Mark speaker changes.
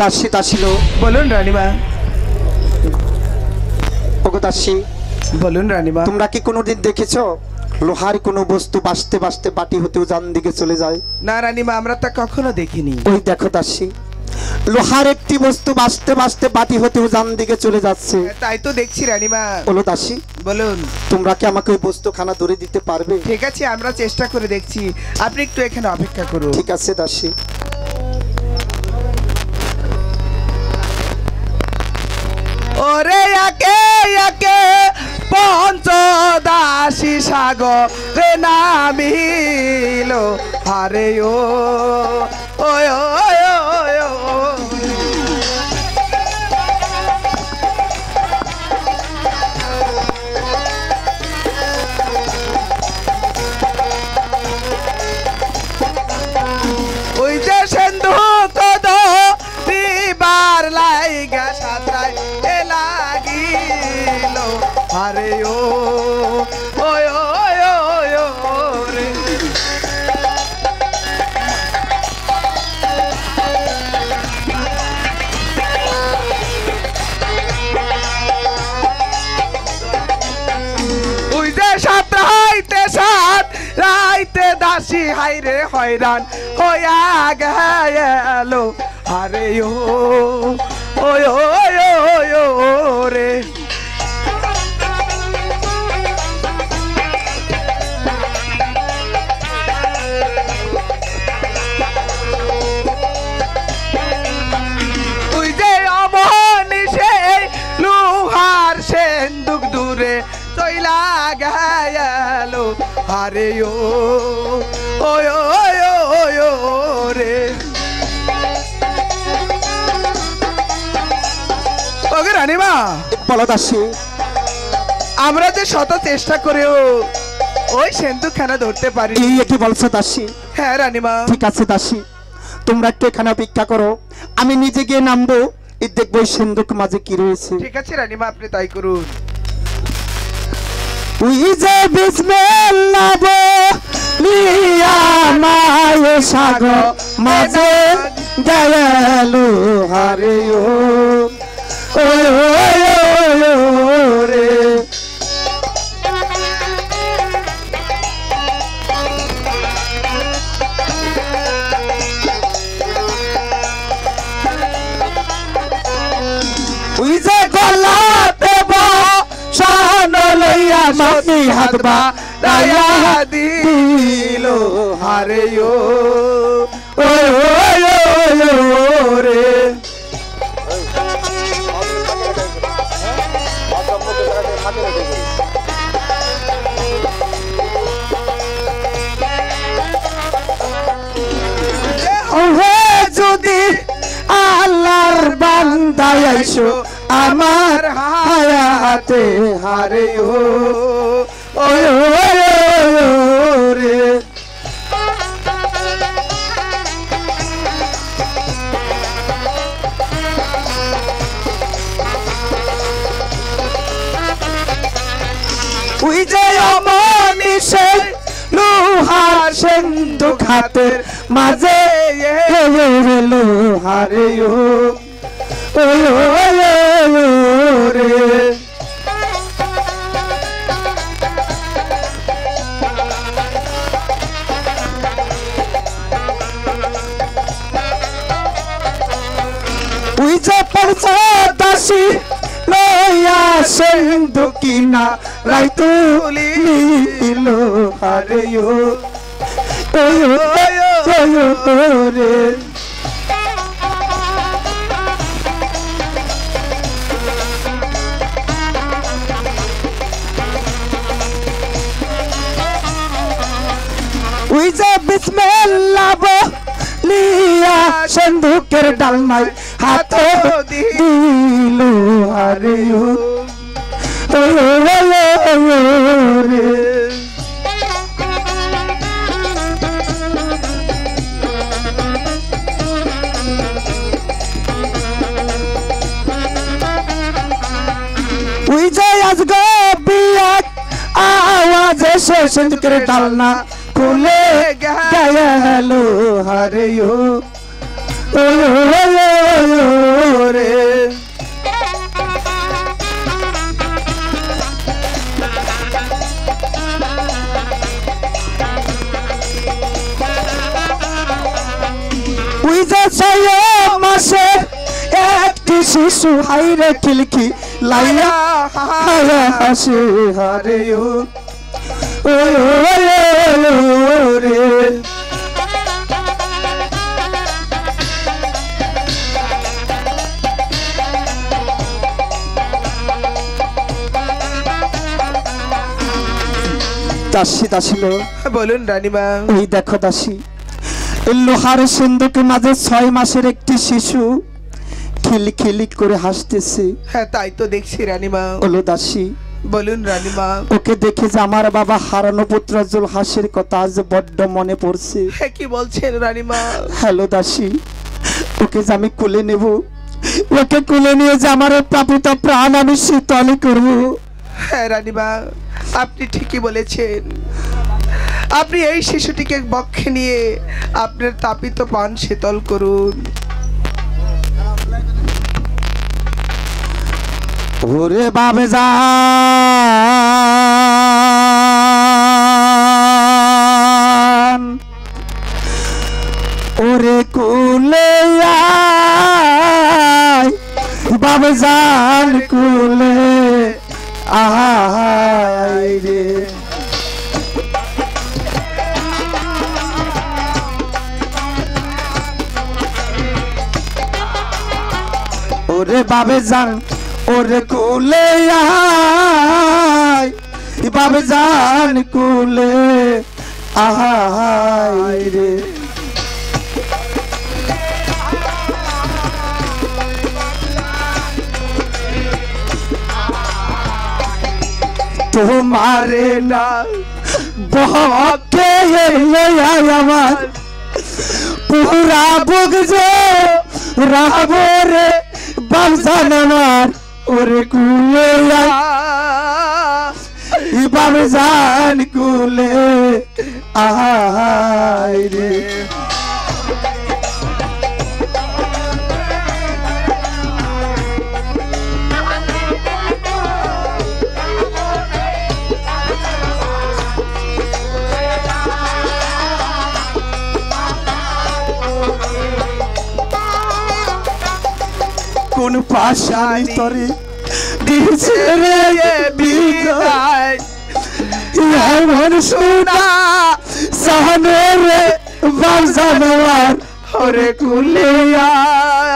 Speaker 1: দাসী দাসী লো
Speaker 2: বলুন রানীমা।
Speaker 1: ওগো দাসী
Speaker 2: বলুন রানীমা।
Speaker 1: তোমরা কি কোনোদিন দেখেছ? লোহার কোনো বস্তু বাঁচতে বাঁচতে বাটি হতেও জান দিকে চলে যায়।
Speaker 2: না রানীমা আমরা তা কখনো দেখিনি।
Speaker 1: ওই দেখো দাসী লোহার একটি বস্তু বাঁচতে বাঁচতে বাটি হতেও জান দিকে চলে যাচ্ছে।
Speaker 2: তাই তো দেখছি রানীমা।
Speaker 1: বলো দাসী
Speaker 2: বলুন।
Speaker 1: তোমরা কি আমাকে ওই বস্তু খানা ধরে দিতে পারবে?
Speaker 2: ঠিক আছে আমরা চেষ্টা করে দেখছি। আপনি একটু এখানে অপেক্ষা করুন।
Speaker 1: ঠিক আছে দাসী
Speaker 2: একে একে পঞ্চদাসী সাগরে নামিল। হারে ও ওয় আরে ও রাইতে দাসী হাইরে হয়রান হইয়া গেল। আরে ও আরে ও রে। ওকে রানীমা
Speaker 1: বলো দাসী
Speaker 2: আমরা যে শত চেষ্টা করেও ওই সেন্দুকখানা ধরতে পারি
Speaker 1: কি বলছো দাসী।
Speaker 2: হ্যাঁ রানীমা।
Speaker 1: ঠিক আছে দাসী তোমরা একটু এখানে অপেক্ষা করো। আমি নিজে গিয়ে নামবো এই দেখব ওই সিন্ধুক মাঝে কি রয়েছে।
Speaker 2: ঠিক আছে রানীমা আপনি তাই করুন।
Speaker 1: উই যে বিসমিল্লাহ বলিয়া মায়ে সাগর মাঝে গেলু হারে ও রে উই যে গলাতে বসান লইয়া মাটি হাত বা রায়া দিল
Speaker 2: হারে ও
Speaker 1: রে যদি আল্লাহর বান্দায় আইসো আমার হায়াতে হারে ও ওই ওই ওই রে যে অমনি লোহার সিন্ধুক হাতের মাঝে লোহারে ও উই যে পঞ্চদাসী লইয়া সিন্ধুকিনা রাই তুলি লো হারে রে উই যে বিসমিল্লাহ বলিয়া সিন্ধুকের ডালনায় হাত দিল আরে ও ও ও ও রে উই যে আজ গো বিয়া আওয়াজে সে সিন্ধুকের ডালনা খুলে গেল রে মাসে একটি শিশু হাইরে খিলকি লাইয়া হাসি হারে ও রে দাসী দাসী লো
Speaker 2: বলুন রানীমা।
Speaker 1: ওই দেখো দাসী এই লোহার সিন্ধুকের মাঝে ছয় মাসের একটি শিশু খিলি খিলি করে হাসতেছে।
Speaker 2: হ্যাঁ তাই তো দেখছি রানীমা।
Speaker 1: ওলো দাসী
Speaker 2: বলুন রানীমা।
Speaker 1: ওকে দেখে যে আমার বাবা হারানো পুত্র জুল হাসির কথা আজ বড্ড মনে পড়ছে।
Speaker 2: হ্যাঁ কি বলছেন রানীমা?
Speaker 1: হ্যালো দাসী ওকে যে আমি কুলে নেব ওকে কুলে নিয়ে যে আমার প্রাপিত প্রাণ আমি শীতল করব।
Speaker 2: হ্যাঁ রানীমা। আপনি ঠিকই বলেছেন। আপনি এই শিশুটিকে বক্ষে নিয়ে আপনার তাপিত পান শীতল করুন।
Speaker 1: ওরে বাবে যান ওরে কুলে বাবে যান কুলে আয়। ওরে বাবে যান ওরে কুলে আয়। বাবে যান কুলে আহাই রে। তোমারে না বহকে এলে আয় আমার পুরা বুক যে রাবো রে বাবজান আমার ওরে কুলে পাশানি তরে দিছে রে বিদায়। এমন শোনা সাহনে রে বাবজান আমার ওরে কুলে আয়